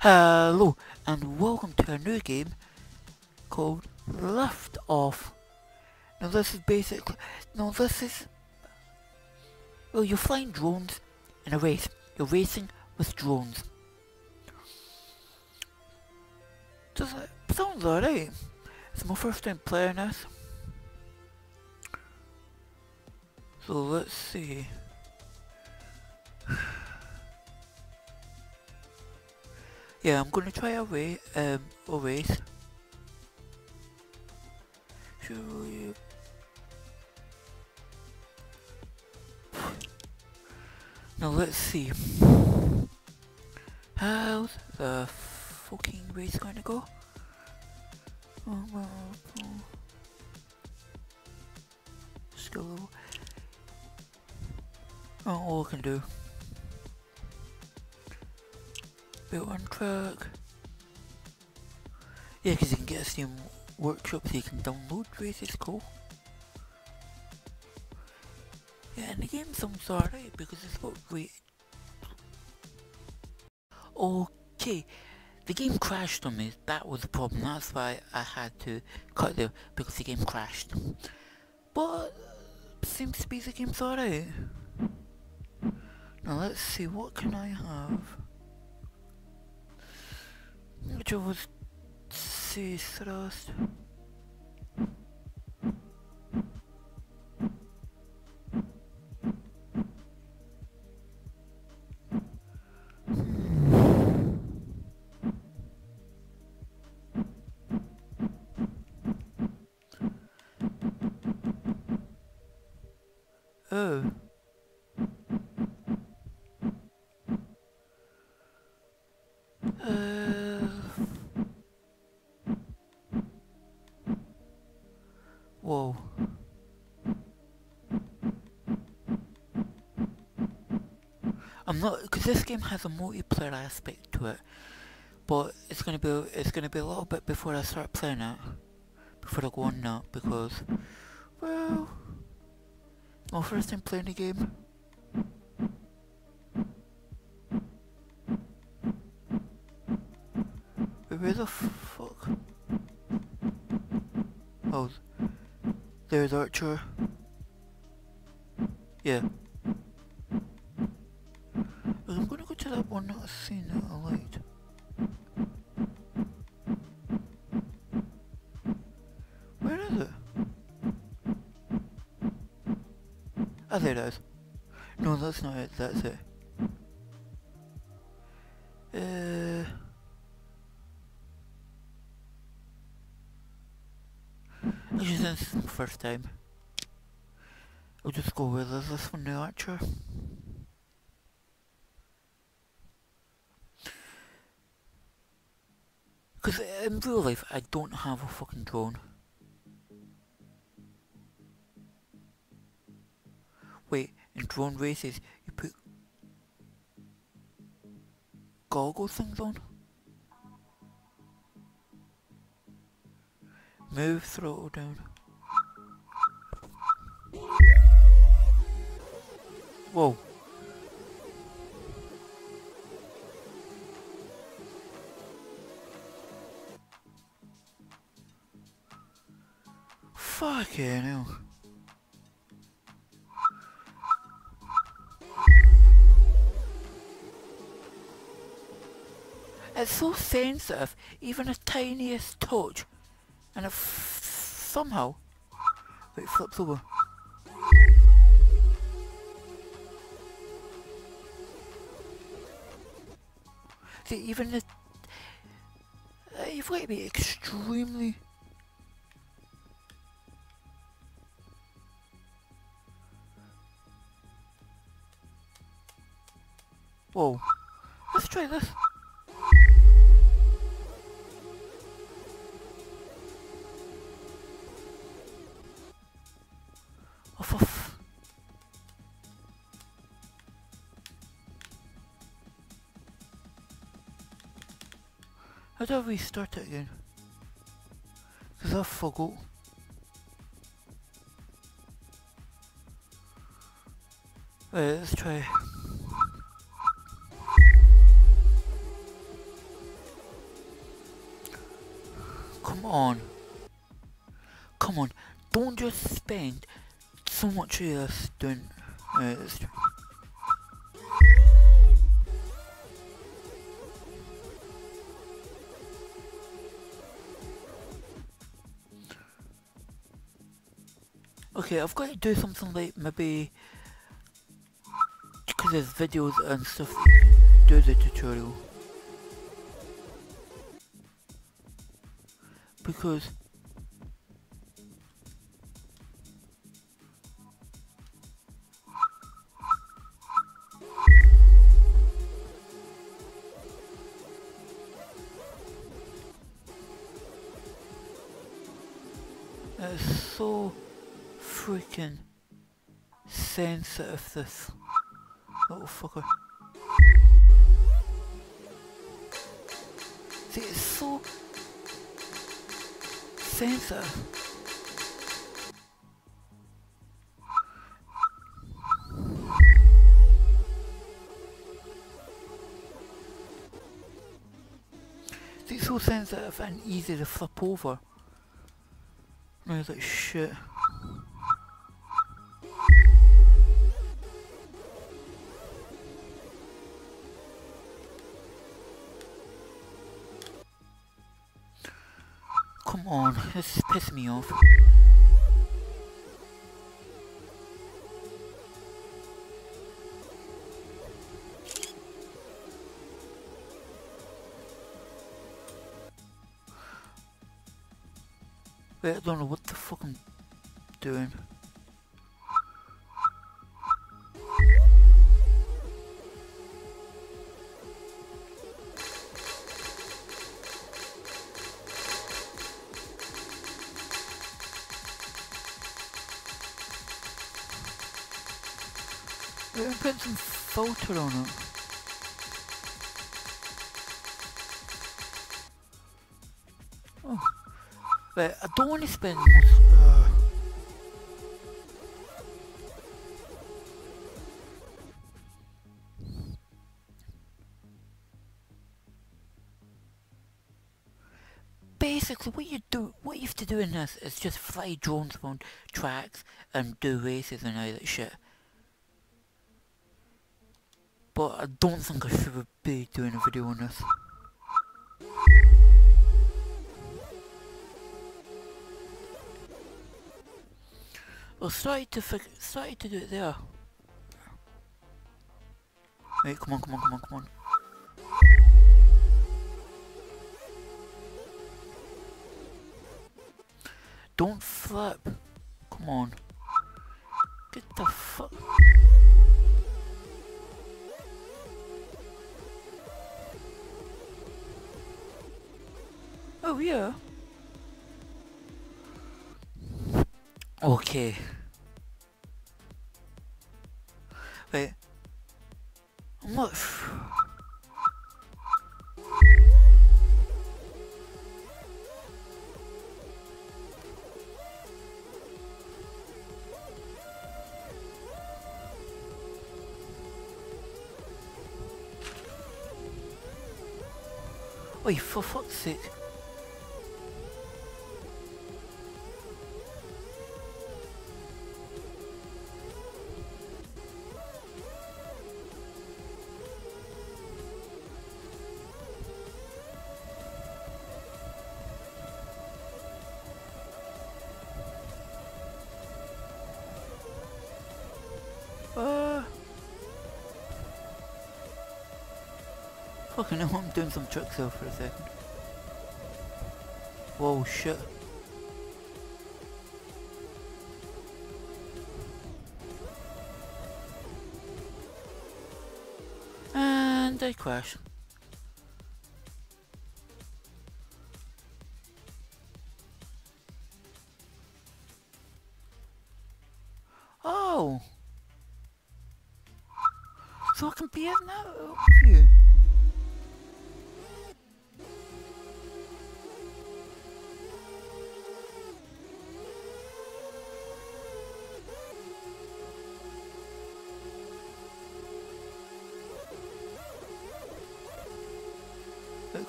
Hello and welcome to a new game called Liftoff. Now this is basically, no this is, well you're flying drones in a race. You're racing with drones. Does it sounds alright. It's my first time playing this. So let's see. Yeah, I'm gonna try a way, um, a race. Should we... Now let's see. How's the fucking race gonna go? Skill level. Oh, all I can do. Built on track. Yeah, because you can get a Steam Workshop so you can download races, cool. Yeah, and the game sounds alright because it's got great... Okay, the game crashed on me, that was the problem, that's why I had to cut there, because the game crashed. But, seems to be the game's alright. Now let's see, what can I have? I was say thrust. Oh. Whoa. I'm not because this game has a multiplayer aspect to it, but it's gonna be it's gonna be a little bit before I start playing it, before I go on that because, well, my first time playing the game. Where the fuck? Oh, there's Archer. Yeah. I'm gonna go to that one that I've seen that I. Where is it? Ah, there it is. No, that's not it, that's it. First time, I'll just go with this, this one, the Archer. Because in real life, I don't have a fucking drone. Wait, in drone races, you put goggle things on? Move throttle down. Whoa. Fucking hell. It's so sensitive, even a tiniest touch, and it somehow, it flips over. Even the, uh, you've got to be extremely Whoa. Let's try this. How do I restart it again? Because I forgot. Let's try. Come on. Come on. Don't just spend so much of this doing. Right, let's try. Okay, I've got to do something like maybe because there's videos and stuff. Do the tutorial. Because so freaking sensitive this oh, little fucker. See, it's so sensitive. So sensitive and easy to flip over. I was like, shit. On, this is pissing me off. I don't know what the fuck I'm doing. Put some filter on it. Oh. Right, I don't want to spend. Uh, basically what you do what you have to do in this is just fly drones around tracks and do races and all that shit but I don't think I should be doing a video on this. Well, started to started to do it there. Wait, come on, come on, come on, come on. Don't flip. Come on. Get the fuck. Yeah. Okay. Wait. I'm not... Wait, for fuck's sake. Fucking hell, I'm doing some tricks here for a second. Whoa, shit. And I crash. Oh! So I can be in that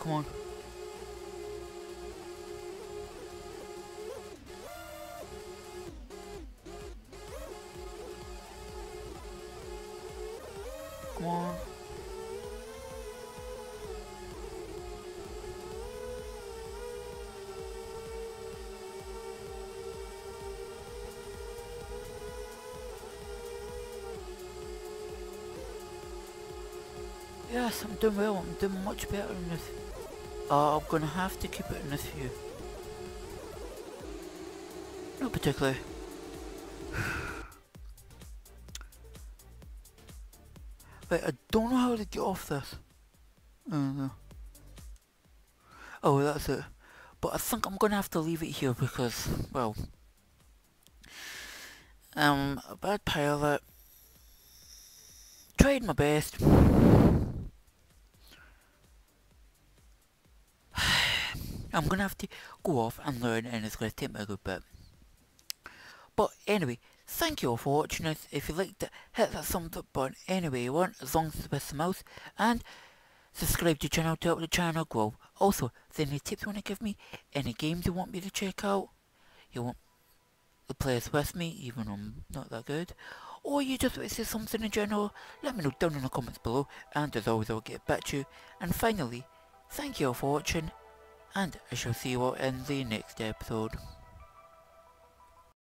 Come on. Come on. Yes, I'm doing well, I'm doing much better than this. Uh, I'm gonna have to keep it in this view. Not particularly. Wait, I don't know how to get off this. Uh, oh, that's it. But I think I'm gonna have to leave it here because, well, I'm a bad pilot. Tried my best. I'm gonna have to go off and learn and it's gonna take me a good bit. But anyway, thank you all for watching this. If you liked it, hit that thumbs up button anyway you want, as long as it's with the mouse. And subscribe to the channel to help the channel grow. Also, if any tips you want to give me, any games you want me to check out, you want the play this with me, even though I'm not that good, or you just want to say something in general, let me know down in the comments below, and as always I'll get back to you. And finally, thank you all for watching, and I shall see you all in the next episode.